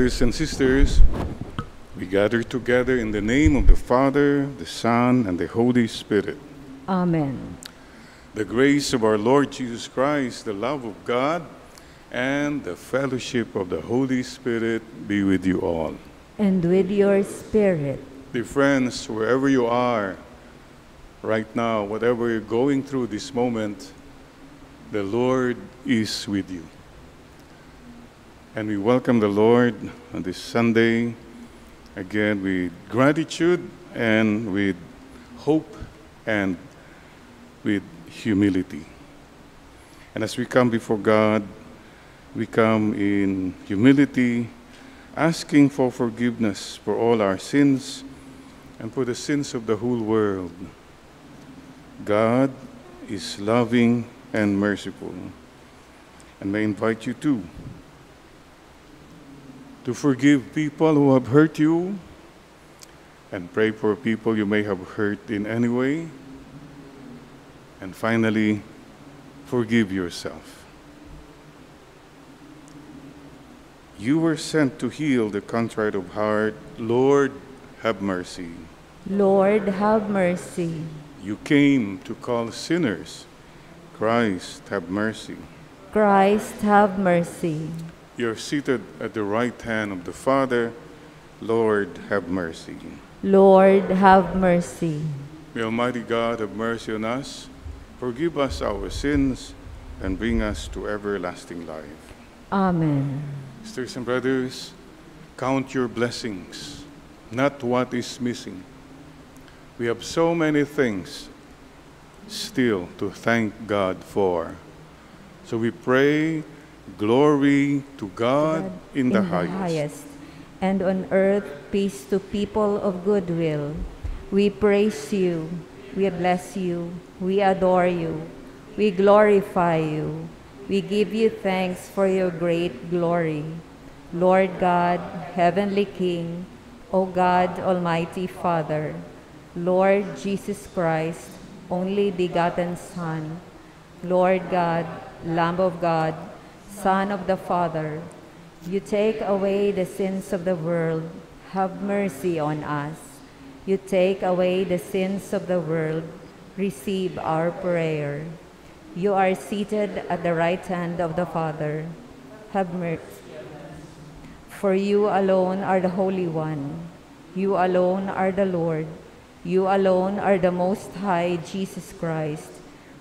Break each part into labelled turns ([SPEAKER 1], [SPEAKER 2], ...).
[SPEAKER 1] brothers and sisters, we gather together in the name of the Father, the Son, and the Holy Spirit.
[SPEAKER 2] Amen.
[SPEAKER 1] The grace of our Lord Jesus Christ, the love of God, and the fellowship of the Holy Spirit be with you all.
[SPEAKER 2] And with your spirit.
[SPEAKER 1] Dear friends, wherever you are right now, whatever you're going through this moment, the Lord is with you. And we welcome the Lord on this Sunday again with gratitude and with hope and with humility. And as we come before God, we come in humility, asking for forgiveness for all our sins and for the sins of the whole world. God is loving and merciful. And may invite you too to forgive people who have hurt you and pray for people you may have hurt in any way. And finally, forgive yourself. You were sent to heal the contrite of heart. Lord, have mercy.
[SPEAKER 2] Lord, have mercy.
[SPEAKER 1] You came to call sinners. Christ, have mercy.
[SPEAKER 2] Christ, have mercy.
[SPEAKER 1] You're seated at the right hand of the Father. Lord, have mercy.
[SPEAKER 2] Lord, have mercy.
[SPEAKER 1] May Almighty God have mercy on us, forgive us our sins, and bring us to everlasting life.
[SPEAKER 2] Amen.
[SPEAKER 1] Sisters and brothers, count your blessings, not what is missing. We have so many things still to thank God for. So we pray, glory to God, in, the, highest.
[SPEAKER 2] and on earth peace to people of good will. We praise you, we bless you, we adore you, we glorify you. We give you thanks for your great glory. Lord God, Heavenly King, O God, Almighty Father, Lord Jesus Christ, only begotten Son, Lord God, Lamb of God, Son of the Father, you take away the sins of the world, have mercy on us. You take away the sins of the world, receive our prayer. You are seated at the right hand of the Father, have mercy. For you alone are the Holy One. You alone are the Lord. You alone are the Most High Jesus Christ,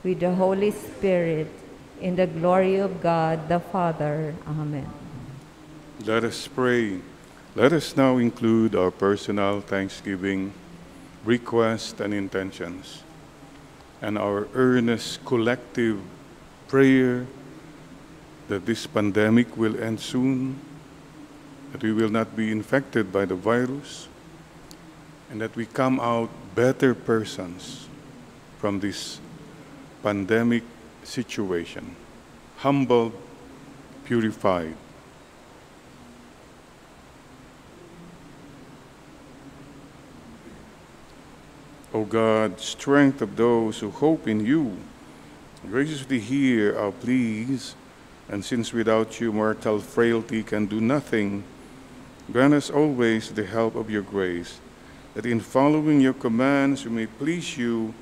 [SPEAKER 2] with the Holy Spirit, in the glory of God the Father. Amen.
[SPEAKER 1] Let us pray. Let us now include our personal thanksgiving, requests, and intentions, and our earnest collective prayer that this pandemic will end soon, that we will not be infected by the virus, and that we come out better persons from this pandemic situation, humbled, purified. O God, strength of those who hope in you, graciously hear our pleas, and since without you mortal frailty can do nothing, grant us always the help of your grace, that in following your commands we may please you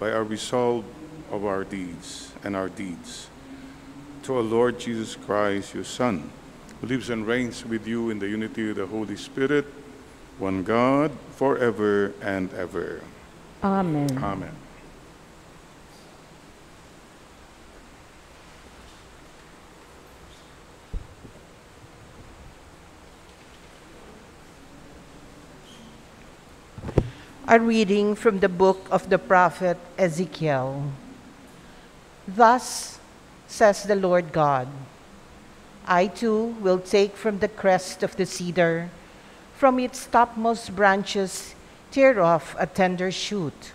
[SPEAKER 1] by our resolve of our deeds and our deeds. To our Lord Jesus Christ, your Son, who lives and reigns with you in the unity of the Holy Spirit, one God, forever and ever.
[SPEAKER 2] Amen.
[SPEAKER 1] Amen.
[SPEAKER 3] A reading from the book of the prophet Ezekiel. Thus says the Lord God I too will take from the crest of the cedar, from its topmost branches, tear off a tender shoot,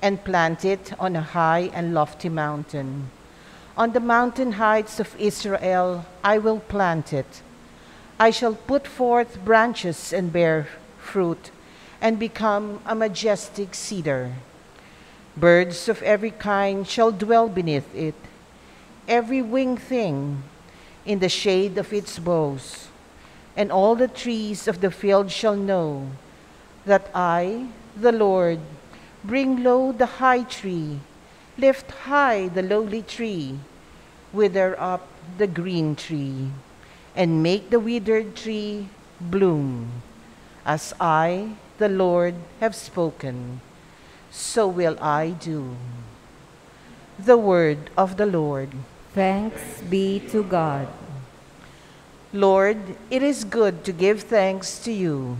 [SPEAKER 3] and plant it on a high and lofty mountain. On the mountain heights of Israel I will plant it. I shall put forth branches and bear fruit, and become a majestic cedar. Birds of every kind shall dwell beneath it, every winged thing in the shade of its boughs. and all the trees of the field shall know that I, the Lord, bring low the high tree, lift high the lowly tree, wither up the green tree, and make the withered tree bloom. As I, the Lord, have spoken, so will I do. The word of the Lord.
[SPEAKER 2] Thanks be to God.
[SPEAKER 3] Lord, it is good to give thanks to you.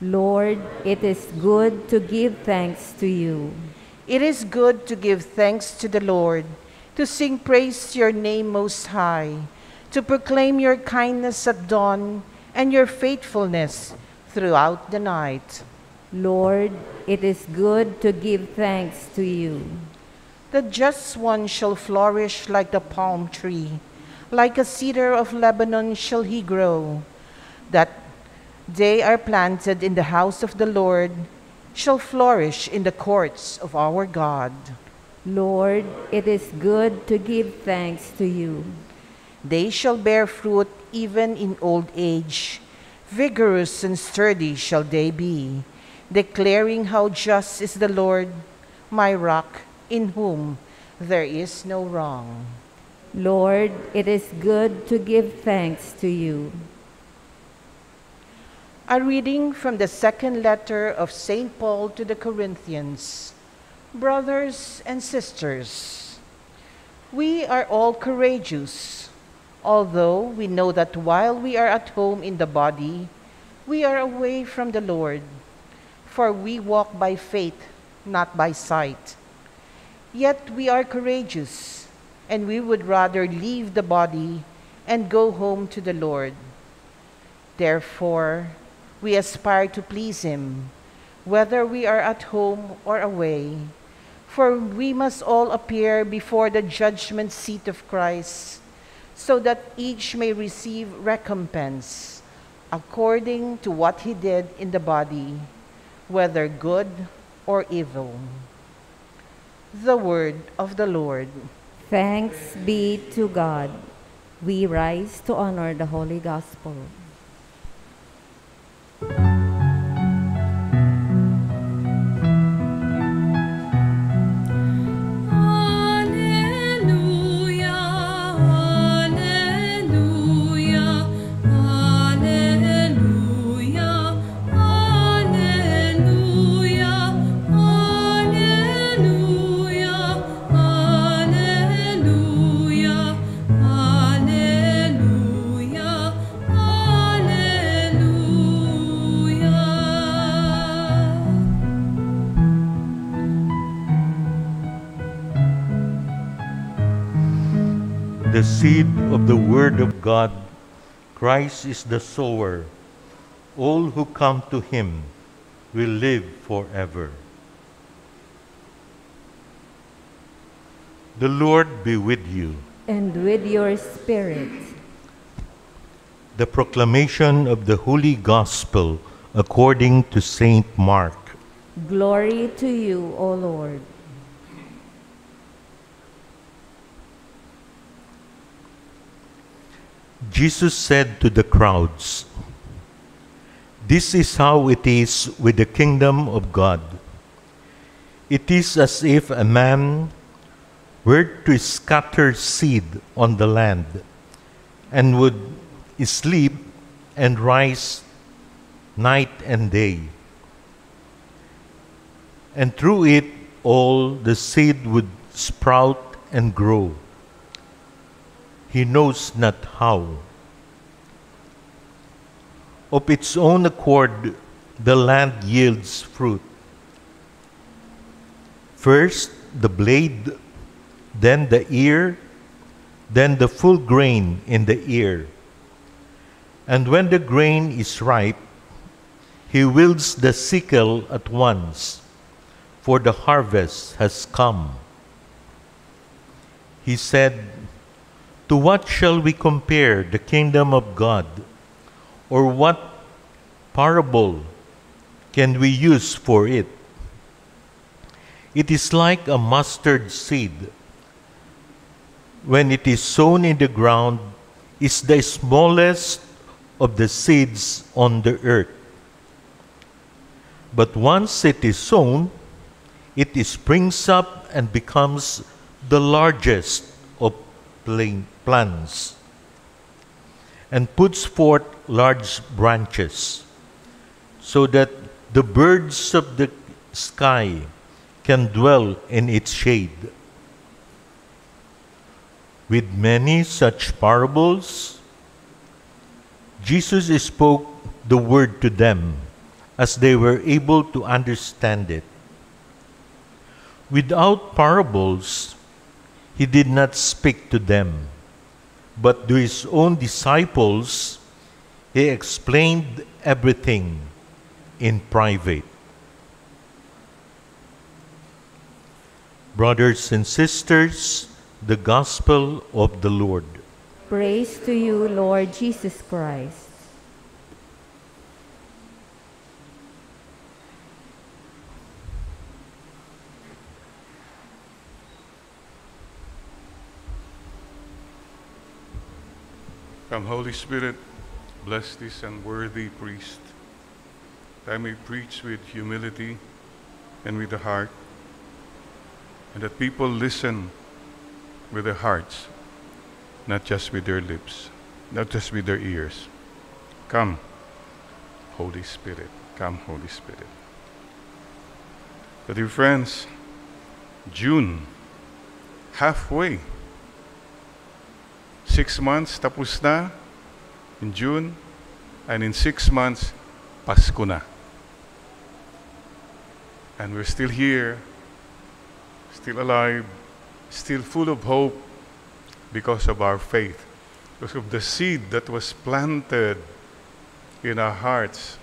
[SPEAKER 2] Lord, it is good to give thanks to you.
[SPEAKER 3] It is good to give thanks to the Lord, to sing praise to your name most high, to proclaim your kindness at dawn and your faithfulness throughout the night.
[SPEAKER 2] Lord, it is good to give thanks to you.
[SPEAKER 3] The just one shall flourish like the palm tree, like a cedar of Lebanon shall he grow. That they are planted in the house of the Lord shall flourish in the courts of our God.
[SPEAKER 2] Lord, it is good to give thanks to you.
[SPEAKER 3] They shall bear fruit even in old age. Vigorous and sturdy shall they be, declaring how just is the Lord, my rock, in whom there is no wrong.
[SPEAKER 2] Lord, it is good to give thanks to you.
[SPEAKER 3] A reading from the second letter of St. Paul to the Corinthians. Brothers and sisters, we are all courageous, although we know that while we are at home in the body, we are away from the Lord, for we walk by faith, not by sight. Yet we are courageous, and we would rather leave the body and go home to the Lord. Therefore, we aspire to please Him, whether we are at home or away. For we must all appear before the judgment seat of Christ, so that each may receive recompense according to what he did in the body, whether good or evil. The word of the Lord.
[SPEAKER 2] Thanks be to God. We rise to honor the Holy Gospel.
[SPEAKER 4] The seed of the Word of God. Christ is the sower. All who come to him will live forever. The Lord be with you.
[SPEAKER 2] And with your spirit.
[SPEAKER 4] The proclamation of the Holy Gospel according to Saint Mark.
[SPEAKER 2] Glory to you, O Lord.
[SPEAKER 4] Jesus said to the crowds, This is how it is with the kingdom of God. It is as if a man were to scatter seed on the land and would sleep and rise night and day. And through it all the seed would sprout and grow he knows not how. Of its own accord, the land yields fruit. First the blade, then the ear, then the full grain in the ear. And when the grain is ripe, he wields the sickle at once, for the harvest has come. He said, to what shall we compare the kingdom of God? Or what parable can we use for it? It is like a mustard seed. When it is sown in the ground, is the smallest of the seeds on the earth. But once it is sown, it springs up and becomes the largest plants and puts forth large branches so that the birds of the sky can dwell in its shade. With many such parables, Jesus spoke the word to them as they were able to understand it. Without parables, he did not speak to them, but to his own disciples, he explained everything in private. Brothers and sisters, the Gospel of the Lord.
[SPEAKER 2] Praise to you, Lord Jesus Christ.
[SPEAKER 1] Come, Holy Spirit, bless this unworthy priest, that I may preach with humility and with the heart, and that people listen with their hearts, not just with their lips, not just with their ears. Come, Holy Spirit. Come, Holy Spirit. But dear friends, June, halfway. Six months, tapos na. In June, and in six months, Pasko na. And we're still here, still alive, still full of hope because of our faith, because of the seed that was planted in our hearts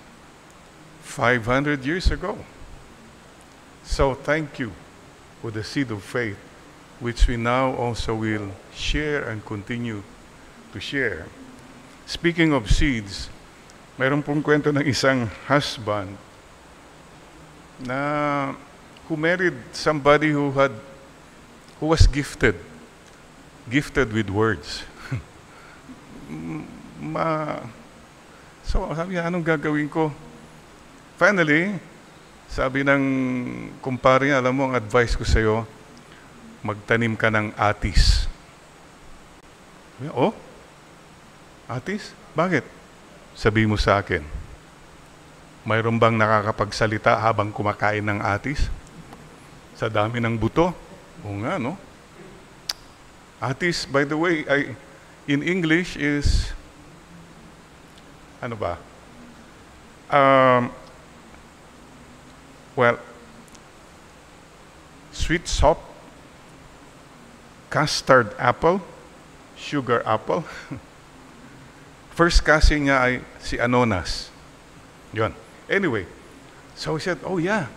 [SPEAKER 1] 500 years ago. So thank you for the seed of faith, which we now also will share and continue to share. Speaking of seeds, mayroon pong kwento ng isang husband na who married somebody who had who was gifted gifted with words. Ma So, sabi niya, anong gagawin ko? Finally, sabi ng kumpare niya, alam mo, ang advice ko sa'yo, magtanim ka ng atis. Oh, atis? Bakit? Sabi mo sa akin, mayroon bang nakakapagsalita habang kumakain ng atis? Sa dami ng buto? Oo nga, no? Atis, by the way, I, in English is, ano ba? Um, well, sweet sop, custard apple, sugar apple. First cousin niya ay si Anonas. Yun. Anyway, so he said, oh yeah.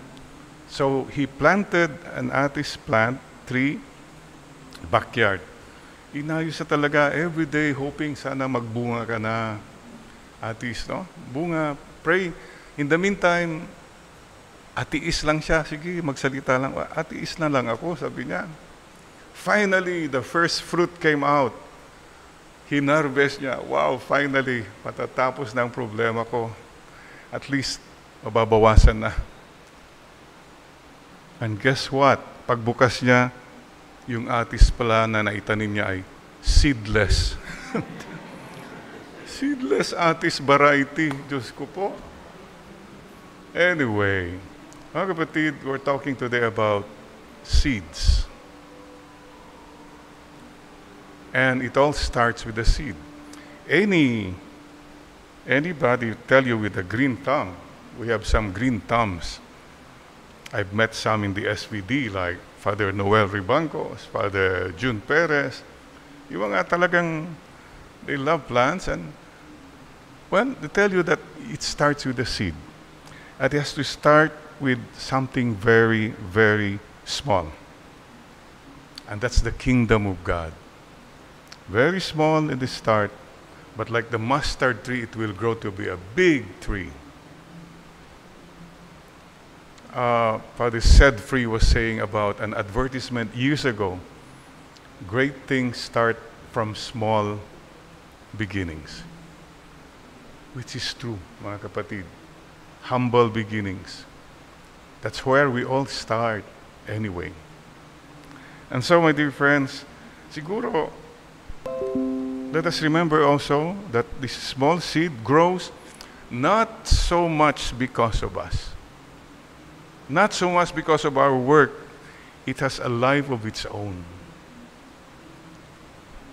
[SPEAKER 1] So he planted an atis plant tree, backyard. Inayos sa talaga every day hoping sana magbunga ka na atis, no? Bunga, pray. In the meantime, atiis lang siya. Sige, magsalita lang. Atiis na lang ako, sabi niya. Finally, the first fruit came out. Hinarvest niya. Wow, finally, matatapos na ang problema ko. At least, mababawasan na. And guess what? Pagbukas niya, yung atis pala na naitanim niya ay seedless. seedless atis variety. Diyos ko po. Anyway, mga kapatid, we're talking today about seeds. And it all starts with the seed. Any anybody tell you with a green thumb, we have some green thumbs. I've met some in the SVD like Father Noel Ribancos, Father June Perez. Yung mga talagang they love plants and well, they tell you that it starts with the seed. It has to start with something very, very small. And that's the kingdom of God. Very small in the start, but like the mustard tree, it will grow to be a big tree. Uh, Father Sedfree was saying about an advertisement years ago. Great things start from small beginnings. which is true, mga kapatid. Humble beginnings. That's where we all start anyway. And so, my dear friends, siguro, let us remember also that this small seed grows not so much because of us, not so much because of our work. It has a life of its own.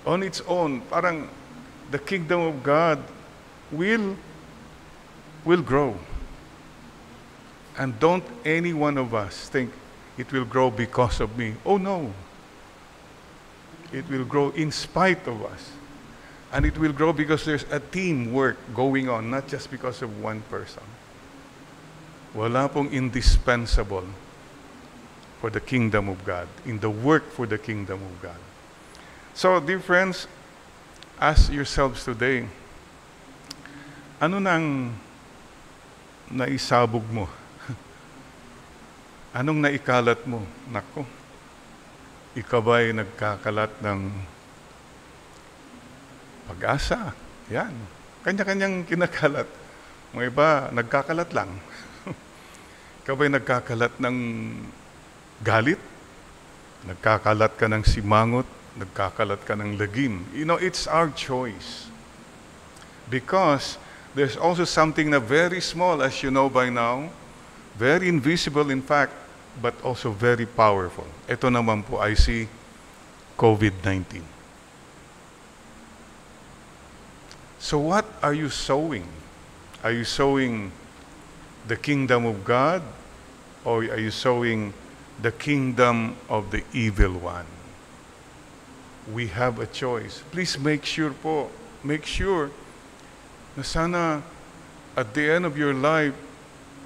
[SPEAKER 1] On its own, parang the kingdom of God will will grow. And don't any one of us think it will grow because of me. Oh no. It will grow in spite of us. And it will grow because there's a teamwork going on, not just because of one person. Wala pong indispensable for the kingdom of God, in the work for the kingdom of God. So, dear friends, ask yourselves today, ano nang naisabog mo? Anong naikalat mo? Nako, ikaw ba'y nagkakalat ng pag-asa? Yan. Kanya-kanyang kinakalat. Mga iba, nagkakalat lang. ikaw ba'y nagkakalat ng galit? Nagkakalat ka ng simangot? Nagkakalat ka ng lagim? You know, it's our choice. Because there's also something na very small, as you know by now, very invisible in fact, but also very powerful. Ito naman po I see COVID-19. So what are you sowing? Are you sowing the kingdom of God or are you sowing the kingdom of the evil one? We have a choice. Please make sure po, make sure na sana at the end of your life,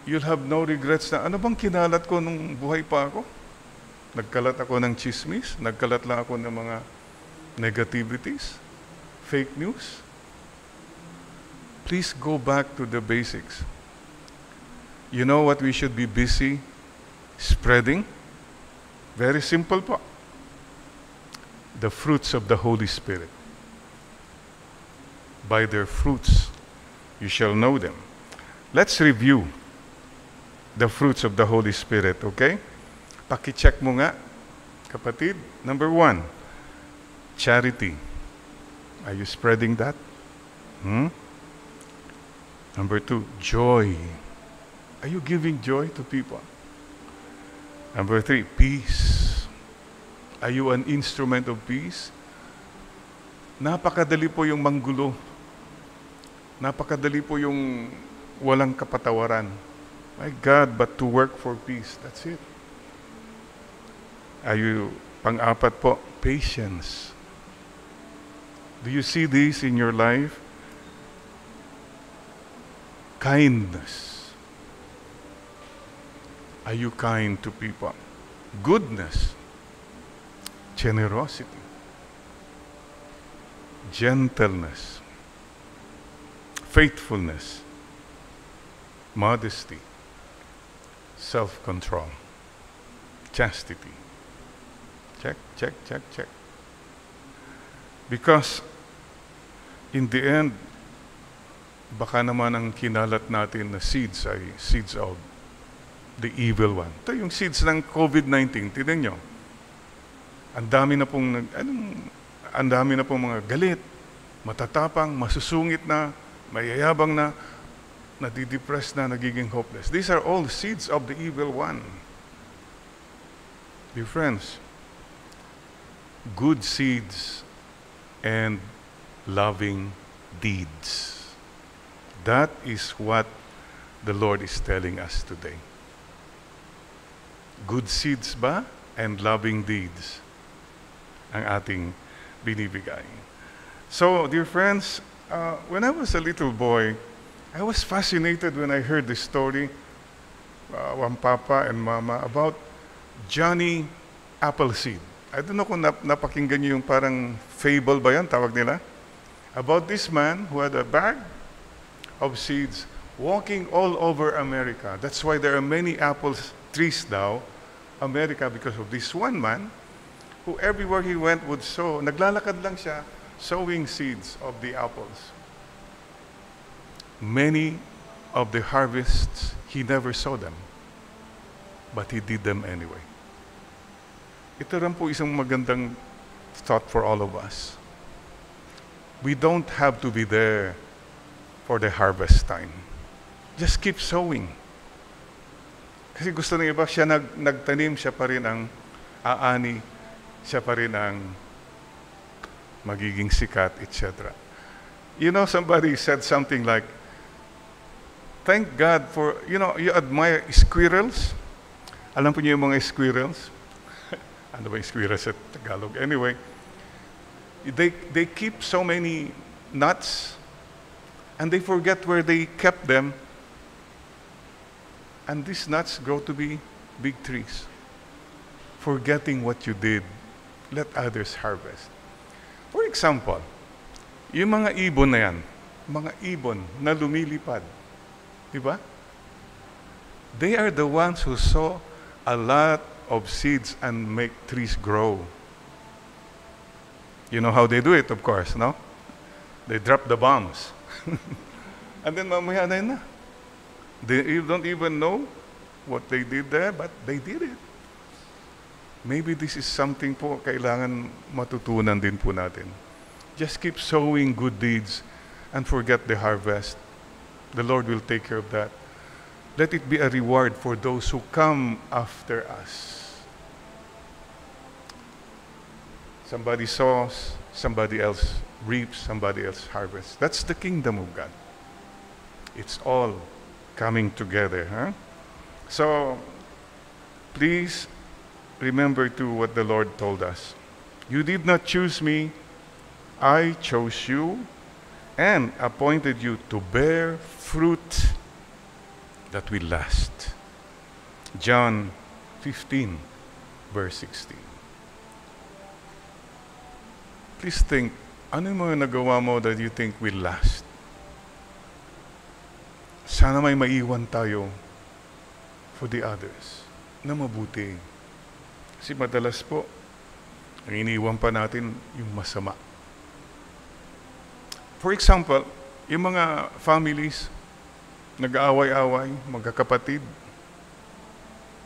[SPEAKER 1] you'll have no regrets na ano bang kinalat ko nung buhay pa ako? Nagkalat ako ng chismis? Nagkalat lang ako ng mga negativities? Fake news? Please go back to the basics. You know what we should be busy spreading? Very simple po. The fruits of the Holy Spirit. By their fruits you shall know them. Let's review the fruits of the Holy Spirit, okay? Pakicheck mo nga, kapatid. Number one, charity. Are you spreading that? Hmm? Number two, joy. Are you giving joy to people? Number three, peace. Are you an instrument of peace? Napakadali po yung manggulo. Napakadali po yung walang kapatawaran. My God, but to work for peace. That's it. Are you, pang-apat po, patience. Do you see this in your life? Kindness. Are you kind to people? Goodness. Generosity. Gentleness. Faithfulness. Modesty. Self control. Chastity. Check, check, check, check. Because in the end, baka naman ang kinalat natin na seeds ay seeds of the evil one. Ito yung seeds ng COVID-19. Tignan nyo. Ang dami na pong, anong, ang dami na pong mga galit, matatapang, masusungit na, mayayabang na, nadidepress na, nagiging hopeless. These are all seeds of the evil one. Dear friends, good seeds and loving deeds. That is what the Lord is telling us today. Good seeds ba and loving deeds ang ating binibigay. So, dear friends, uh, when I was a little boy, I was fascinated when I heard the story, uh, one papa and mama, about Johnny Appleseed. I don't know kung nap- napakinggan niyo yung parang fable ba yan, tawag nila? About this man who had a bag of seeds walking all over America. That's why there are many apple trees now, America, because of this one man who everywhere he went would sow. Naglalakad lang siya, sowing seeds of the apples. Many of the harvests, he never saw them. But he did them anyway. Ito rin po isang magandang thought for all of us. We don't have to be there for the harvest time. Just keep sowing. Kasi gusto ng iba, siya nag, nagtanim, siya pa rin ang aani, siya pa rin ang magiging sikat, etc. You know, somebody said something like, Thank God for, you know, you admire squirrels. Alam po niyo yung mga squirrels? ano ba yung squirrels sa Tagalog? Anyway, they, they keep so many nuts and they forget where they kept them. And these nuts grow to be big trees. Forgetting what you did, let others harvest. For example, yung mga ibon na yan, mga ibon na lumilipad, di ba? They are the ones who sow a lot of seeds and make trees grow. You know how they do it, of course, no? They drop the bombs. and then mamaya na. They don't even know what they did there, but they did it. Maybe this is something po kailangan matutunan din po natin. Just keep sowing good deeds and forget the harvest. The Lord will take care of that. Let it be a reward for those who come after us. Somebody sows, somebody else reaps, somebody else harvests. That's the kingdom of God. It's all coming together. Huh? So, please remember to what the Lord told us. You did not choose me, I chose you and appointed you to bear fruit that will last. John 15, verse 16. Please think, ano yung mga nagawa mo that you think will last? Sana may maiwan tayo for the others na mabuti. Kasi madalas po, ang iniwan pa natin yung masama. For example, yung mga families, nag-aaway-away, magkakapatid,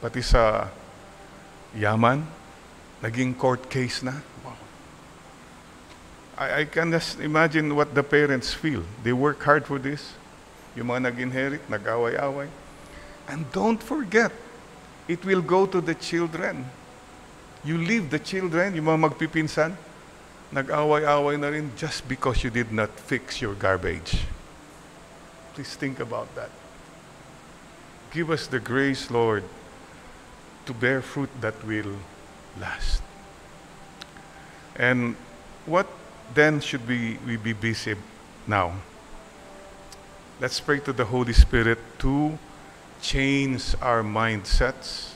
[SPEAKER 1] pati sa yaman, naging court case na. Wow. I, I can just imagine what the parents feel. They work hard for this. Yung mga nag-inherit, nag-away-away. And don't forget, it will go to the children. You leave the children, yung mga magpipinsan, nag-away-away na rin just because you did not fix your garbage. Please think about that. Give us the grace, Lord, to bear fruit that will last. And what then should we, we be busy now? Let's pray to the Holy Spirit to change our mindsets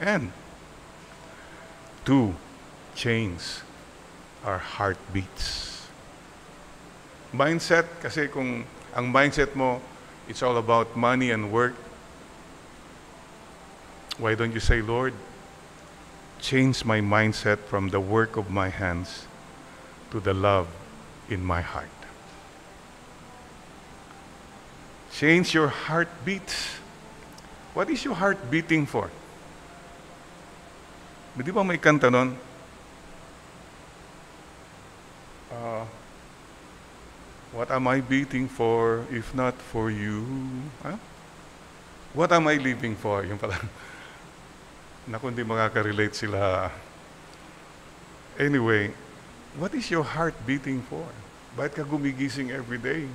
[SPEAKER 1] and to change our heartbeats. Mindset, kasi kung ang mindset mo, it's all about money and work, why don't you say, Lord, change my mindset from the work of my hands to the love in my heart? Change your heartbeats. What is your heart beating for? Di ba may kanta nun? Uh, what am I beating for if not for you? Huh? What am I living for? Yung pala. Naku, hindi makaka-relate sila. Anyway, what is your heart beating for? Bakit ka gumigising every day?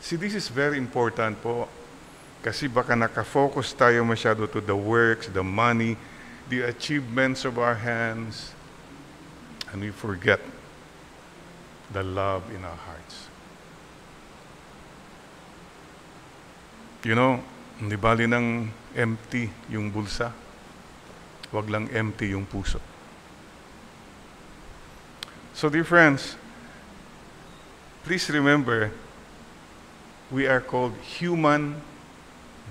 [SPEAKER 1] See, this is very important po. Kasi baka nakafocus tayo masyado to the works, the money, the achievements of our hands, and we forget the love in our hearts. You know, hindi bali ng empty yung bulsa. Wag lang empty yung puso. So dear friends, please remember, we are called human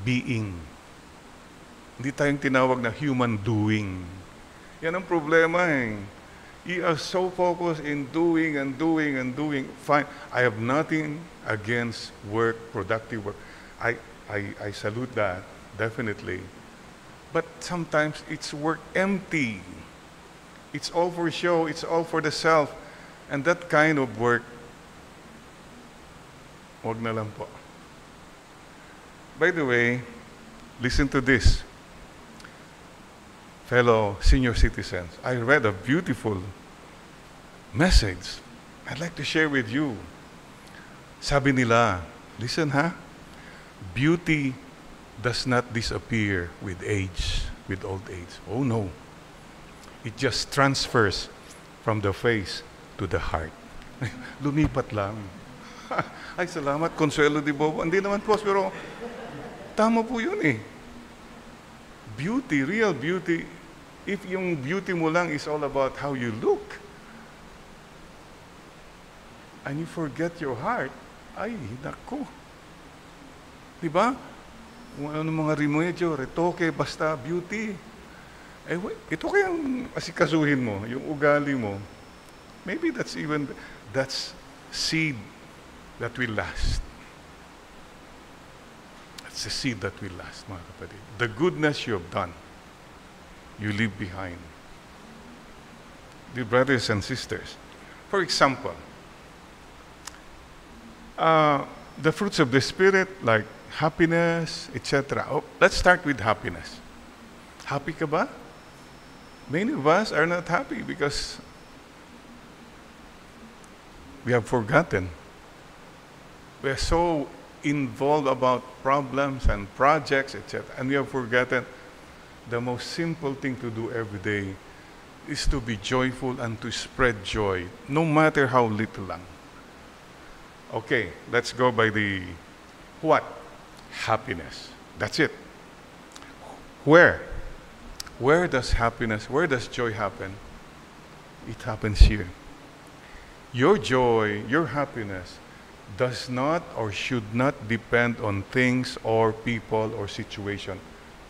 [SPEAKER 1] being. Hindi tayong tinawag na human doing. Yan ang problema eh. You are so focused in doing and doing and doing. Fine. I have nothing against work, productive work. I, I, I salute that, definitely. But sometimes it's work empty. It's all for show, it's all for the self. And that kind of work, wag na lang po. By the way, listen to this. Fellow senior citizens, I read a beautiful message I'd like to share with you. Sabi nila, listen ha, beauty does not disappear with age, with old age. Oh no. It just transfers from the face to the heart. Lumipat lang. Ay, salamat, Consuelo de Bobo. Hindi naman po, pero tama po yun eh. Beauty, real beauty, if yung beauty mo lang is all about how you look, and you forget your heart, ay, nako. Di ba? Kung ano mga remedyo, retoke, basta beauty. Eh, ito kayang asikasuhin mo, yung ugali mo. Maybe that's even, that's seed that will last. That's the seed that will last, mga kapatid. The goodness you have done, you leave behind. Dear brothers and sisters, for example, uh, the fruits of the Spirit, like happiness, etc. Oh, let's start with happiness. Happy ka ba? Many of us are not happy because we have forgotten. We are so involved about problems and projects, etc. And we have forgotten the most simple thing to do every day is to be joyful and to spread joy, no matter how little lang. Okay, let's go by the what? Happiness. That's it. Where? Where does happiness, where does joy happen? It happens here. Your joy, your happiness does not or should not depend on things or people or situation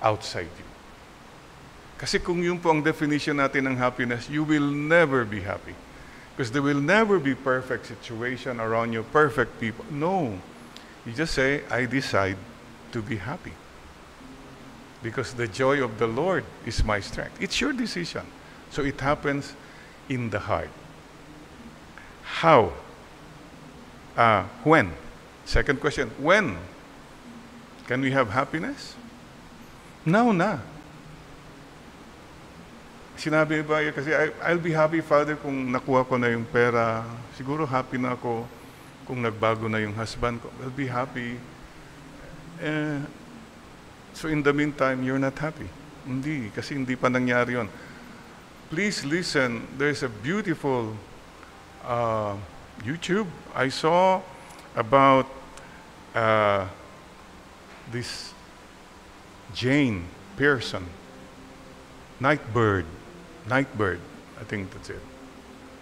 [SPEAKER 1] outside you. Kasi kung yun po ang definition natin ng happiness, you will never be happy. Because there will never be perfect situation around you, perfect people. No. You just say, I decide to be happy. Because the joy of the Lord is my strength. It's your decision. So it happens in the heart. How? Ah, when? Second question, when can we have happiness? Now na. Sinabi ba kasi I'll be happy, Father, kung nakuha ko na yung pera. Siguro happy na ako kung nagbago na yung husband ko. I'll be happy. Eh, so in the meantime, you're not happy. Hindi, kasi hindi pa nangyari yun. Please listen. There's a beautiful uh, YouTube I saw about uh, this Jane Pearson, Nightbird, Nightbirde, I think that's it.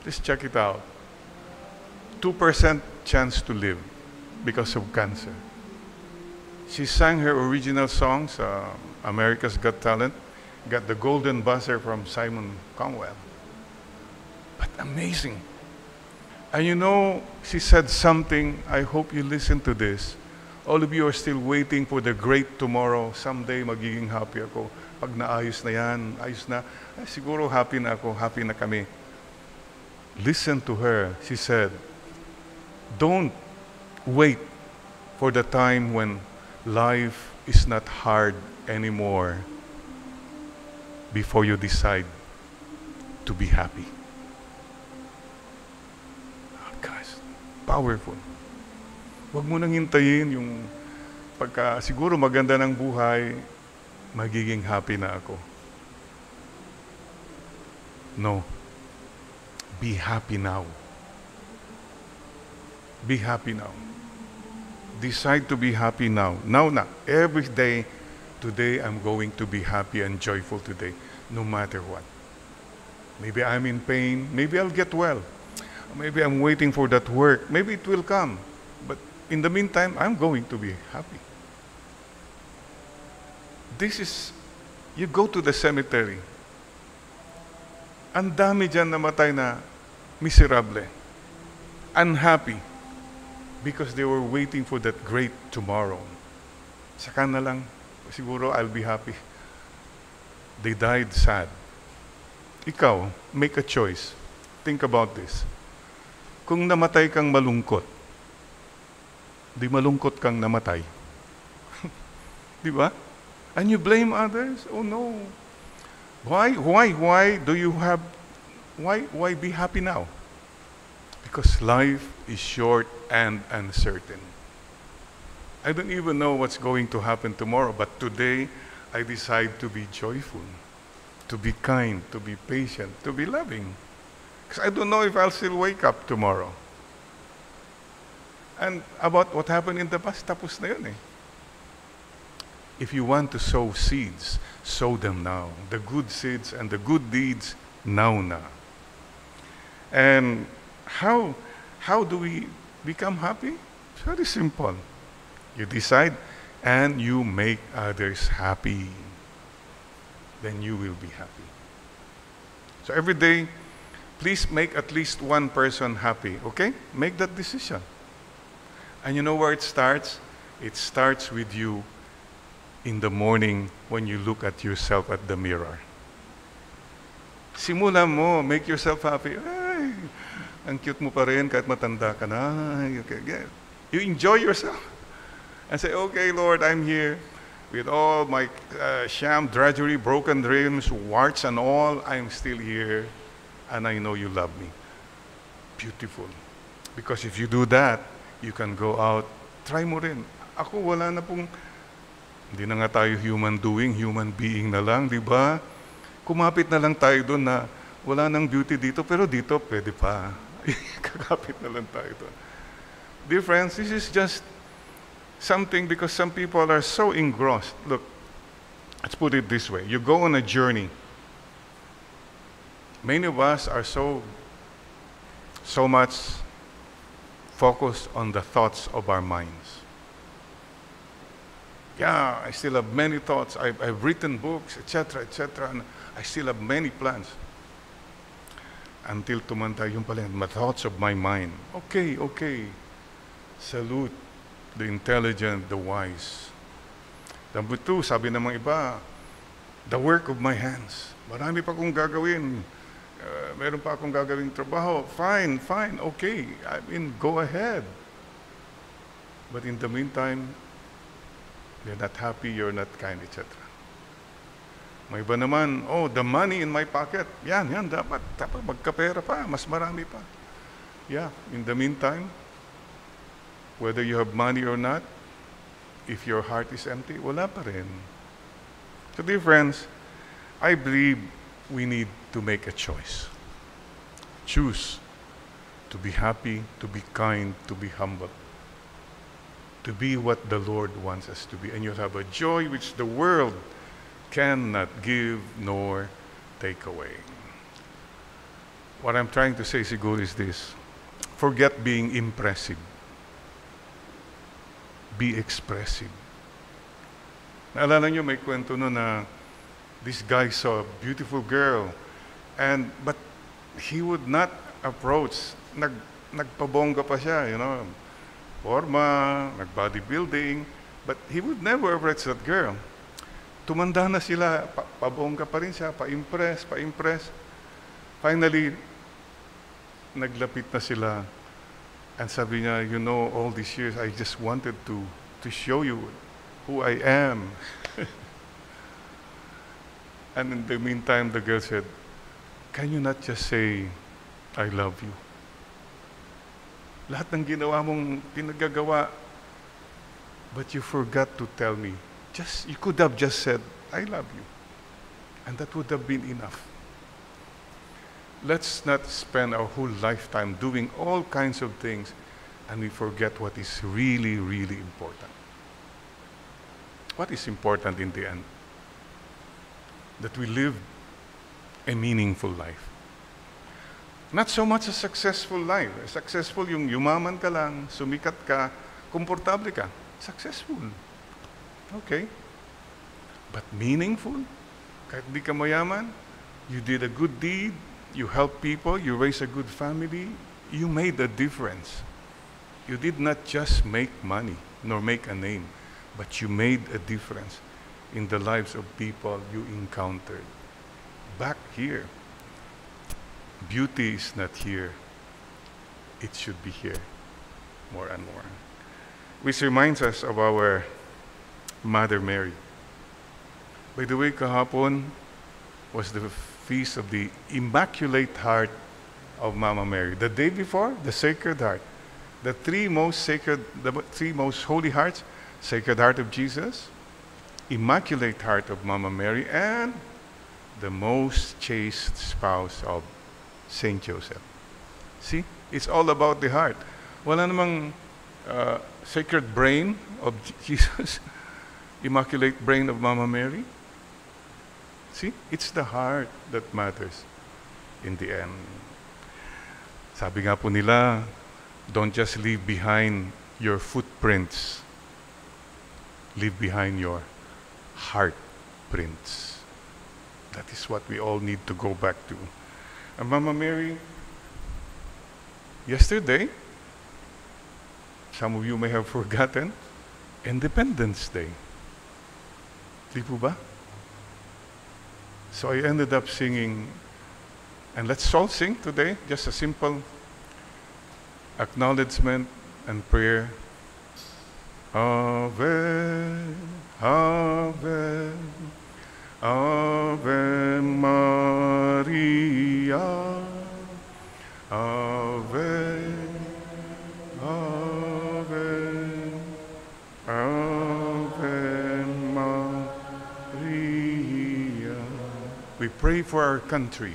[SPEAKER 1] Just check it out. 2% chance to live because of cancer. She sang her original songs, uh, America's Got Talent, got the golden buzzer from Simon Cowell. But amazing. And you know, she said something, I hope you listen to this. All of you are still waiting for the great tomorrow. Someday magiging happy ako. Pag naayos na yan, ayos na, ay, siguro happy na ako, happy na kami. Listen to her. She said, don't wait for the time when life is not hard anymore before you decide to be happy. Oh, gosh, powerful. Huwag mo nang hintayin yung pagka siguro maganda ng buhay, magiging happy na ako. No. Be happy now. Be happy now. Decide to be happy now. Now na. Every day, today I'm going to be happy and joyful today, no matter what. Maybe I'm in pain. Maybe I'll get well. Maybe I'm waiting for that work. Maybe it will come. But in the meantime, I'm going to be happy. This is, you go to the cemetery. Ang dami dyan namatay na miserable, unhappy, because they were waiting for that great tomorrow. Saka na lang, siguro I'll be happy. They died sad. Ikaw, make a choice. Think about this. Kung namatay kang malungkot, di malungkot kang namatay. di ba? And you blame others? Oh no. Why, why, why do you have, why, why be happy now? Because life is short and uncertain. I don't even know what's going to happen tomorrow, but today I decide to be joyful, to be kind, to be patient, to be loving. Because I don't know if I'll still wake up tomorrow. And about what happened in the past, tapos na yun eh. If you want to sow seeds, sow them now. The good seeds and the good deeds, now now. And how, how do we become happy? It's very simple. You decide and you make others happy. Then you will be happy. So every day, please make at least one person happy, okay? Make that decision. And you know where it starts? It starts with you in the morning when you look at yourself at the mirror. Simula mo, make yourself happy. Ay, ang cute mo pa rin kahit matanda ka na. You enjoy yourself. And say, okay, Lord, I'm here with all my uh, sham drudgery, broken dreams, warts and all. I'm still here and I know you love me. Beautiful. Because if you do that, you can go out. Try mo rin. Ako wala na pong, hindi na nga tayo human doing, human being na lang, di ba? Kumapit na lang tayo doon na wala nang beauty dito, pero dito pwede pa. Kakapit na lang tayo doon. Dear friends, this is just something because some people are so engrossed. Look, let's put it this way. You go on a journey. Many of us are so, so much focused on the thoughts of our minds. Yeah, I still have many thoughts. I've, I've written books, etc., etc., and I still have many plans. Until tumanda yung pala, my thoughts of my mind. Okay, okay. Salute the intelligent, the wise. Number two, sabi ng mga iba, the work of my hands. Marami pa akong gagawin. Uh, meron pa akong gagawing trabaho. Fine, fine, okay. I mean, go ahead. But in the meantime, you're not happy, you're not kind, etc. May iba naman, oh, the money in my pocket. Yan, yan, dapat. Dapat magkapera pa, mas marami pa. Yeah, in the meantime, whether you have money or not, if your heart is empty, wala pa rin. So dear friends, I believe we need to make a choice. Choose to be happy, to be kind, to be humble, to be what the Lord wants us to be. And you'll have a joy which the world cannot give nor take away. What I'm trying to say, siguro, is this. Forget being impressive. Be expressive. Naalala nyo, may kwento no na this guy saw a beautiful girl and but he would not approach. Nag, nagpabongga pa siya, you know. Forma, nag-bodybuilding, but he would never approach that girl. Tumanda na sila, pa, pabongga pa rin siya, pa-impress, pa-impress. Finally, naglapit na sila. And sabi niya, you know, all these years, I just wanted to, to show you who I am. and in the meantime, the girl said, can you not just say, I love you? Lahat ng ginawa mong but you forgot to tell me. Just, you could have just said, I love you. And that would have been enough. Let's not spend our whole lifetime doing all kinds of things and we forget what is really, really important. What is important in the end? That we live a meaningful life. Not so much a successful life. A successful yung yumaman ka lang, sumikat ka, komportable ka. Successful. Okay. But meaningful? Kahit di ka mayaman, you did a good deed, you help people, you raise a good family, you made a difference. You did not just make money nor make a name, but you made a difference in the lives of people you encountered. Back here, beauty is not here, it should be here more and more. Which reminds us of our Mother Mary. By the way, kahapon was the feast of the Immaculate Heart of Mama Mary. The day before, the Sacred Heart. The three most sacred, the three most holy hearts, Sacred Heart of Jesus, Immaculate Heart of Mama Mary, and the most chaste spouse of Saint Joseph. See, it's all about the heart. Wala namang uh, sacred brain of Jesus, Immaculate brain of Mama Mary. See, it's the heart that matters in the end. Sabi nga po nila, don't just leave behind your footprints. Leave behind your heart prints. That is what we all need to go back to. And Mama Mary, yesterday, some of you may have forgotten, Independence Day. So I ended up singing, and let's all sing today, just a simple acknowledgement and prayer. Ave, Ave, for our country.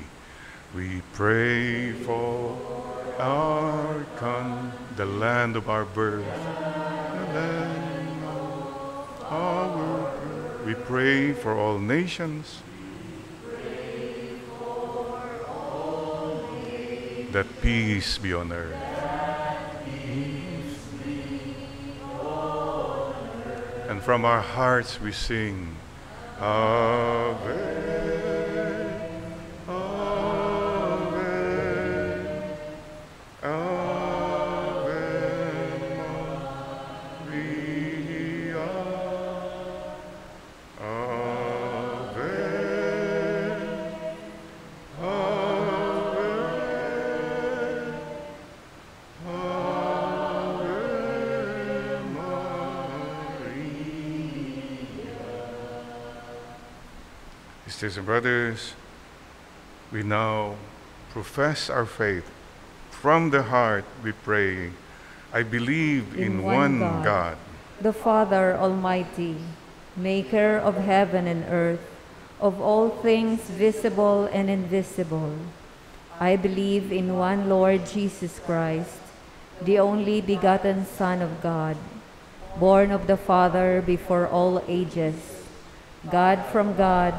[SPEAKER 1] We pray for our con, the land of our birth, the land of our birth. We pray for all nations. That peace be on earth. And from our hearts we sing, Ave, Sisters and brothers, we now profess our faith. From the heart we pray, I believe in,
[SPEAKER 2] In
[SPEAKER 1] one,
[SPEAKER 2] one
[SPEAKER 1] God,
[SPEAKER 2] God. the Father Almighty, maker of heaven and earth, of all things visible and invisible. I believe in one Lord Jesus Christ, the only begotten Son of God, born of the Father before all ages, God from God,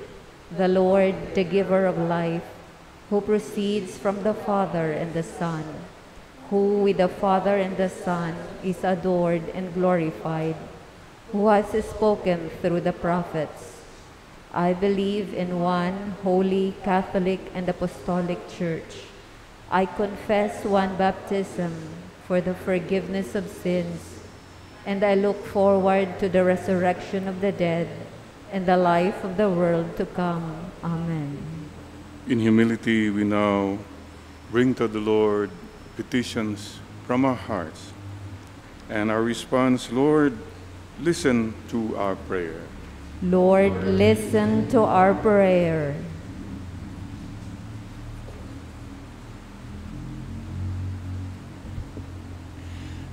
[SPEAKER 2] the Lord, the giver of life, who proceeds from the Father and the Son, who with the Father and the Son is adored and glorified, who has spoken through the prophets. I believe in one holy, Catholic, and Apostolic Church. I confess one baptism for the forgiveness of sins, and I look forward to the resurrection of the dead and the life of the world to come. Amen.
[SPEAKER 1] In humility, we now bring to the Lord petitions from our hearts. And our response, Lord, listen to our prayer.
[SPEAKER 2] Lord, listen to our prayer.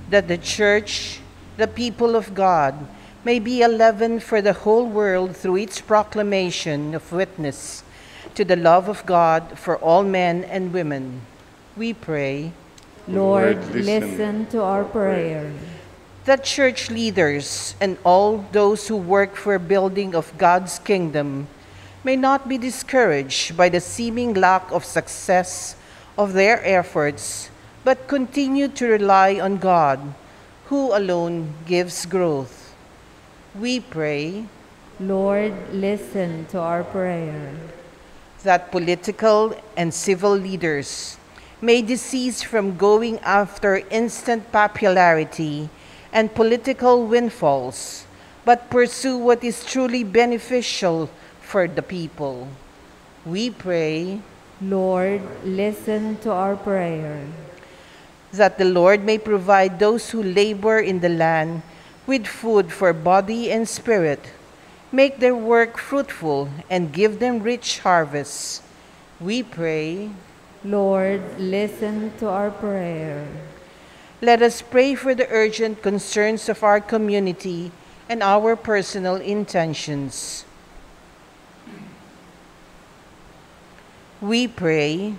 [SPEAKER 3] that the church, the people of God, may be a leaven for the whole world through its proclamation of witness to the love of God for all men and women. We pray
[SPEAKER 2] Lord,
[SPEAKER 1] Lord,
[SPEAKER 2] listen,
[SPEAKER 1] listen
[SPEAKER 2] to our prayer.
[SPEAKER 3] that church leaders and all those who work for building of God's kingdom may not be discouraged by the seeming lack of success of their efforts, but continue to rely on God, who alone gives growth. We pray
[SPEAKER 2] Lord, listen to our prayer.
[SPEAKER 3] that political and civil leaders may desist from going after instant popularity and political windfalls, but pursue what is truly beneficial for the people. We pray
[SPEAKER 2] Lord, listen to our prayer.
[SPEAKER 3] that the Lord may provide those who labor in the land with food for body and spirit, make their work fruitful, and give them rich harvests. We pray
[SPEAKER 2] Lord, listen to our prayer.
[SPEAKER 3] Let us pray for the urgent concerns of our community and our personal intentions. We pray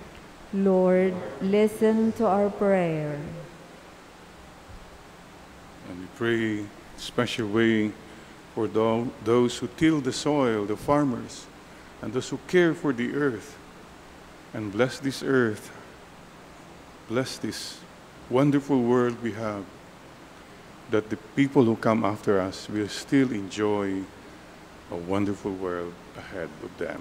[SPEAKER 2] Lord, listen to our prayer.
[SPEAKER 1] And we pray special way for those who till the soil, the farmers, and those who care for the earth. And bless this earth. Bless this wonderful world we have. That the people who come after us will still enjoy a wonderful world ahead of them.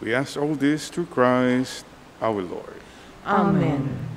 [SPEAKER 1] We ask all this through Christ our Lord.
[SPEAKER 2] Amen.
[SPEAKER 5] Blessed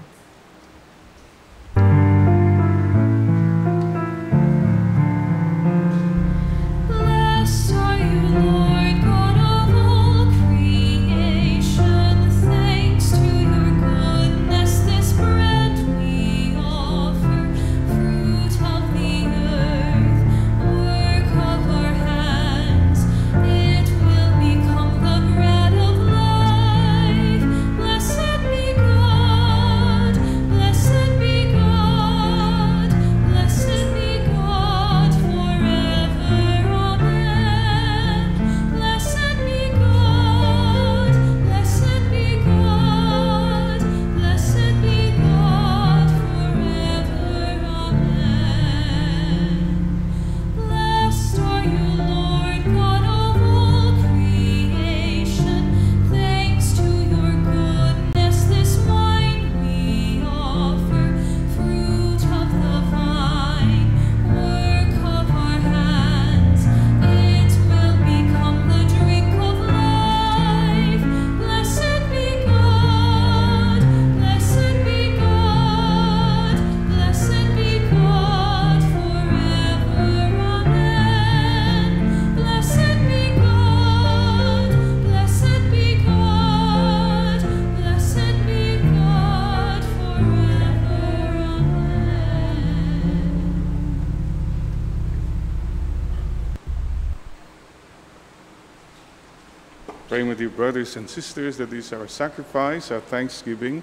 [SPEAKER 1] brothers and sisters, that this our sacrifice, our thanksgiving,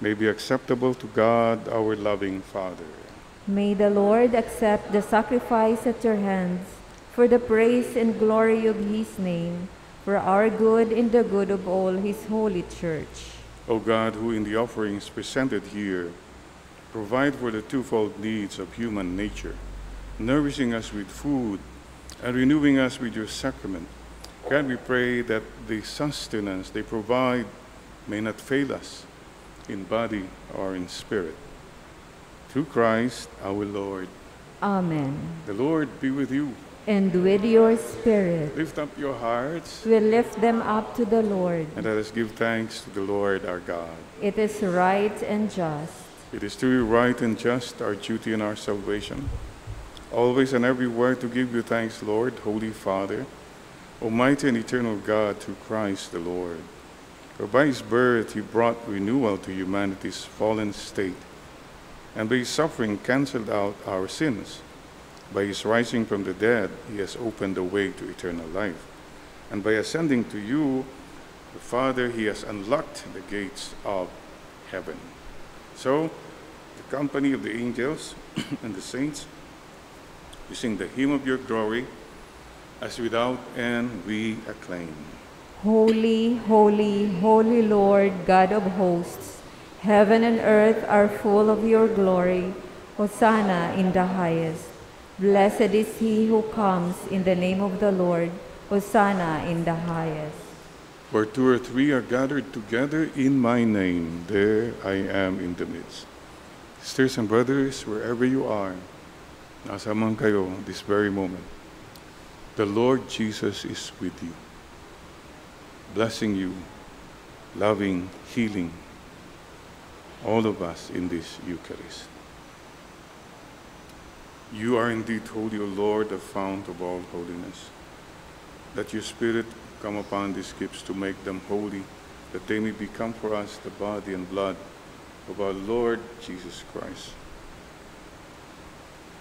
[SPEAKER 1] may be acceptable to God, our loving Father.
[SPEAKER 2] May the Lord accept the sacrifice at your hands for the praise and glory of his name, for our good and the good of all his holy church.
[SPEAKER 1] O God, who in the offerings presented here provide for the twofold needs of human nature, nourishing us with food and renewing us with your sacrament, grant, we pray, that the sustenance they provide may not fail us in body or in spirit. Through Christ our Lord.
[SPEAKER 2] Amen.
[SPEAKER 1] The Lord be with you.
[SPEAKER 2] And with your spirit,
[SPEAKER 1] Lift up your hearts
[SPEAKER 2] we lift them up to the Lord.
[SPEAKER 1] and let us give thanks to the Lord our God.
[SPEAKER 2] It is right and just.
[SPEAKER 1] It is truly right and just, our duty and our salvation, always and everywhere to give you thanks, Lord, Holy Father, Almighty and eternal God, through Christ the Lord. For by his birth he brought renewal to humanity's fallen state, and by his suffering canceled out our sins. By his rising from the dead, he has opened the way to eternal life. And by ascending to you, the Father, he has unlocked the gates of heaven. So, the company of the angels and the saints, we sing the hymn of your glory, as without end we acclaim.
[SPEAKER 2] Holy, holy, holy Lord, God of hosts, heaven and earth are full of your glory. Hosanna in the highest. Blessed is he who comes in the name of the Lord. Hosanna in the highest.
[SPEAKER 1] Where two or three are gathered together in my name, there I am in the midst. Sisters and brothers, wherever you are, nasa kayo this very moment, the Lord Jesus is with you, blessing you, loving, healing all of us in this Eucharist. You are indeed holy, O Lord, the fount of all holiness. Let your Spirit come upon these gifts to make them holy, that they may become for us the body and blood of our Lord Jesus Christ.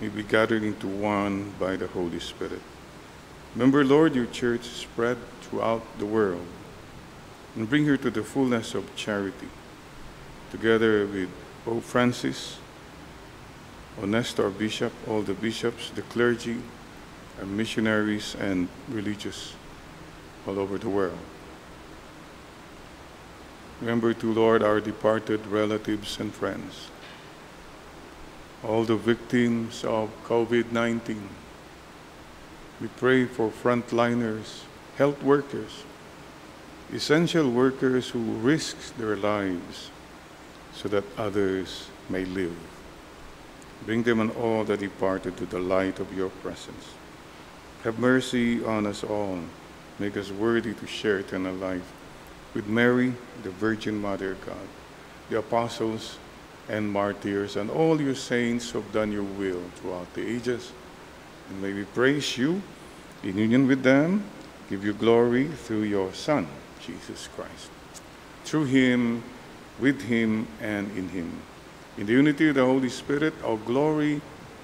[SPEAKER 1] may be gathered into one by the Holy Spirit. Remember, Lord, your church spread throughout the world and bring her to the fullness of charity, together with Pope Francis, Honesto, our bishop, all the bishops, the clergy, our missionaries, and religious all over the world. Remember, too, Lord, our departed relatives and friends, all the victims of COVID 19. We pray for frontliners, health workers, essential workers who risk their lives so that others may live. Bring them and all that departed to the light of your presence. Have mercy on us all. Make us worthy to share eternal life with Mary, the Virgin Mother of God, the apostles and martyrs, and all your saints who have done your will throughout the ages. And may we praise you in union with them, give you glory through your Son, Jesus Christ. Through him, with him, and in him. In the unity of the Holy Spirit, all glory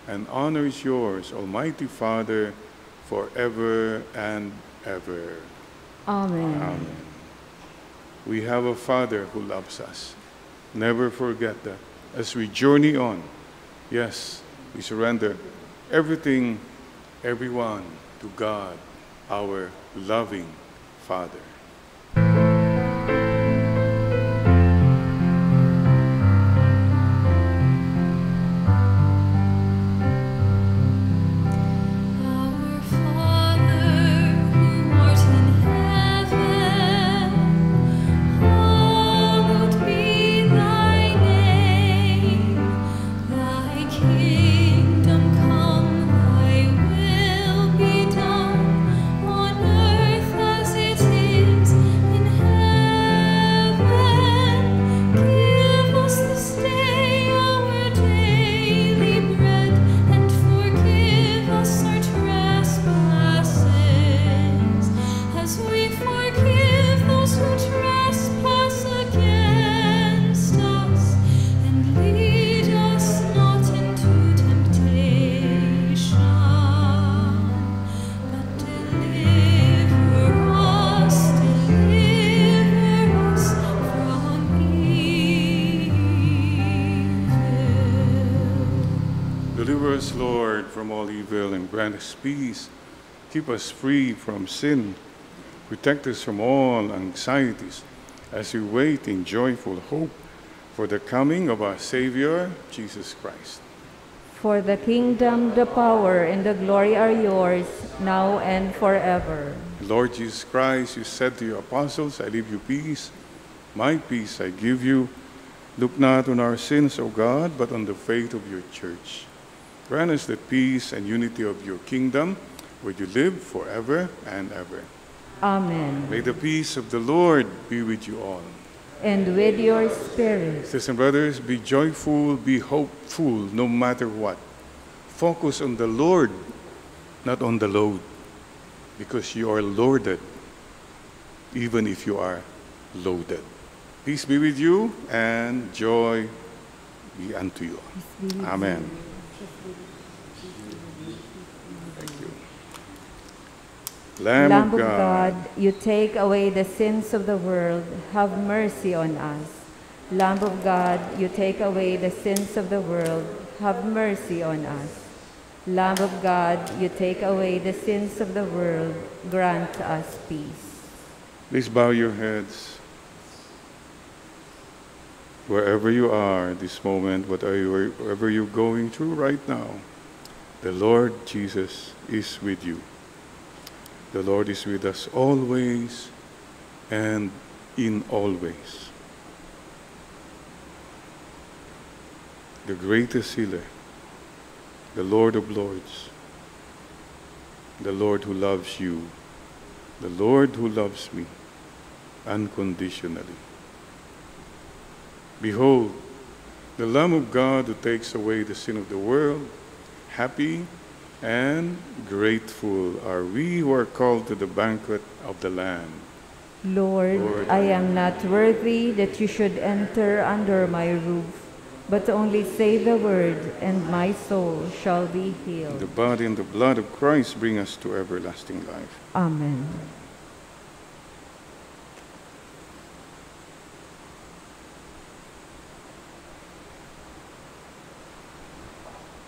[SPEAKER 1] and honor is yours, Almighty Father, forever and ever.
[SPEAKER 2] Amen.
[SPEAKER 1] Amen. We have a Father who loves us. Never forget that. As we journey on, yes, we surrender everything, everyone to God, our loving Father. Keep us free from sin. Protect us from all anxieties as we wait in joyful hope for the coming of our Savior, Jesus Christ.
[SPEAKER 2] For the kingdom, the power, and the glory are yours, now and forever.
[SPEAKER 1] Lord Jesus Christ, you said to your apostles, I leave you peace. My peace I give you. Look not on our sins, O God, but on the faith of your church. Grant us the peace and unity of your kingdom, where you live forever and ever.
[SPEAKER 2] Amen.
[SPEAKER 1] May the peace of the Lord be with you all.
[SPEAKER 2] And with your spirit.
[SPEAKER 1] Sisters and brothers, be joyful, be hopeful, no matter what. Focus on the Lord, not on the load, because you are loaded, even if you are loaded. Peace be with you, and joy be unto you. Amen. Thank Lamb,
[SPEAKER 2] Lamb of God, you take away the sins of the world, have mercy on us. Lamb of God, you take away the sins of the world, have mercy on us. Lamb of God, you take away the sins of the world, grant us peace.
[SPEAKER 1] Please bow your heads. Wherever you are at this moment, whatever wherever you're going through right now, the Lord Jesus is with you. The Lord is with us always and in all ways. The greatest healer, the Lord of Lords, the Lord who loves you, the Lord who loves me unconditionally. Behold, the Lamb of God who takes away the sin of the world, happy and grateful are we who are called to the banquet of the Lamb.
[SPEAKER 2] Lord,
[SPEAKER 1] Lord,
[SPEAKER 2] I am not worthy that you should enter under my roof, but only say the word, and my soul shall be healed.
[SPEAKER 1] The body and the blood of Christ bring us to everlasting life.
[SPEAKER 2] Amen.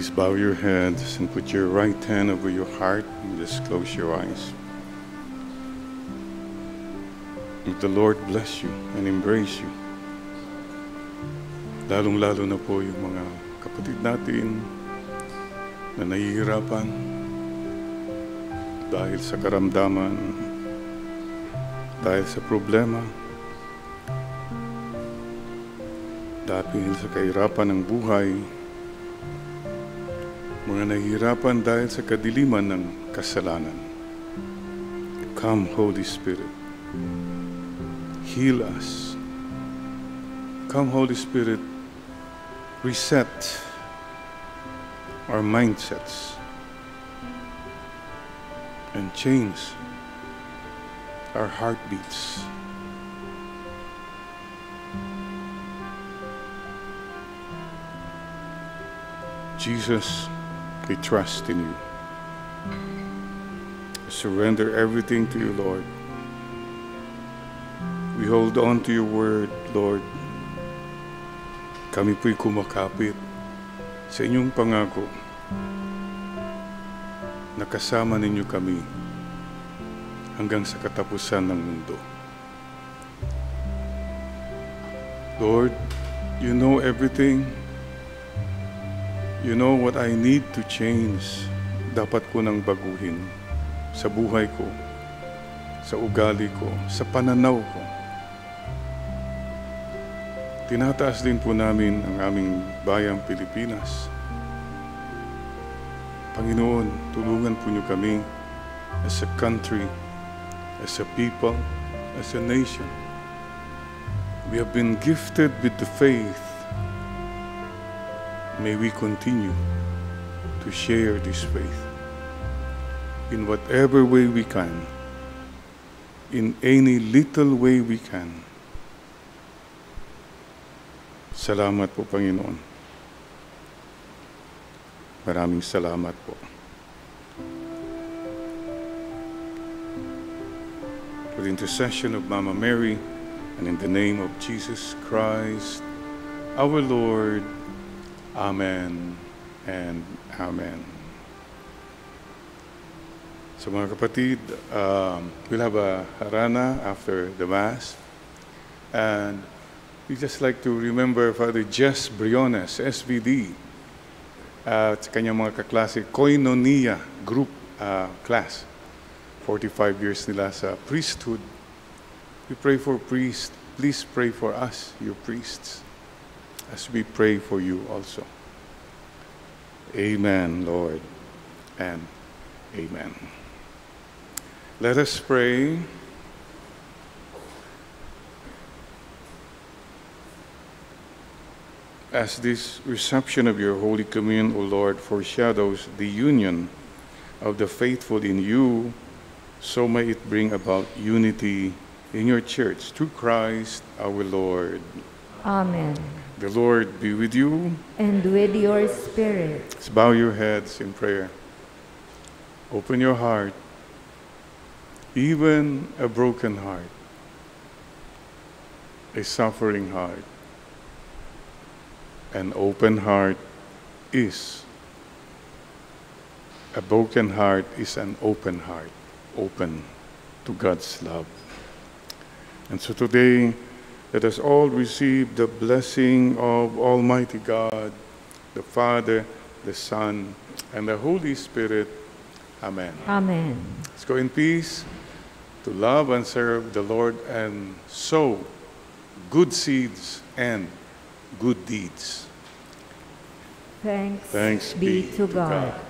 [SPEAKER 1] Please bow your heads and put your right hand over your heart and just close your eyes. May the Lord bless you and embrace you. Lalong-lalo na po yung mga kapatid natin na nahihirapan dahil sa karamdaman, dahil sa problema, dahil sa kahirapan ng buhay, mga nahihirapan dahil sa kadiliman ng kasalanan. Come, Holy Spirit. Heal us. Come, Holy Spirit. Reset our mindsets and change our heartbeats. Jesus, we trust in you. Surrender everything to you, Lord. We hold on to your word, Lord. Kami po'y kumakapit sa inyong pangako na kasama ninyo kami hanggang sa katapusan ng mundo. Lord, you know everything. You know what I need to change. Dapat ko nang baguhin sa buhay ko, sa ugali ko, sa pananaw ko. Tinataas din po namin ang aming bayang Pilipinas. Panginoon, tulungan po niyo kami as a country, as a people, as a nation. We have been gifted with the faith. May we continue to share this faith in whatever way we can, in any little way we can. Salamat po, Panginoon. Maraming salamat po. For the intercession of Mama Mary, and in the name of Jesus Christ, our Lord, Amen and Amen. So mga kapatid, um, we'll have a harana after the Mass. And we just like to remember Father Jess Briones, SVD, uh, at kanyang mga kaklase, Koinonia Group uh, class. 45 years nila sa priesthood. We pray for priests. Please pray for us, your priests, as we pray for you also. Amen, Lord, and amen. Let us pray. As this reception of your Holy Communion, O Lord, foreshadows the union of the faithful in you, so may it bring about unity in your church through Christ our Lord.
[SPEAKER 2] Amen.
[SPEAKER 1] The Lord be with you.
[SPEAKER 2] And with your spirit,
[SPEAKER 1] Let's bow your heads in prayer. Open your heart, even a broken heart, a suffering heart. An open heart is a broken heart is an open heart, open to God's love. And so today, let us all receive the blessing of Almighty God, the Father, the Son, and the Holy Spirit. Amen.
[SPEAKER 2] Amen.
[SPEAKER 1] Let's go in peace to love and serve the Lord and sow good seeds and good deeds.
[SPEAKER 2] Thanks,
[SPEAKER 1] Thanks
[SPEAKER 2] be, to God.
[SPEAKER 1] Amen.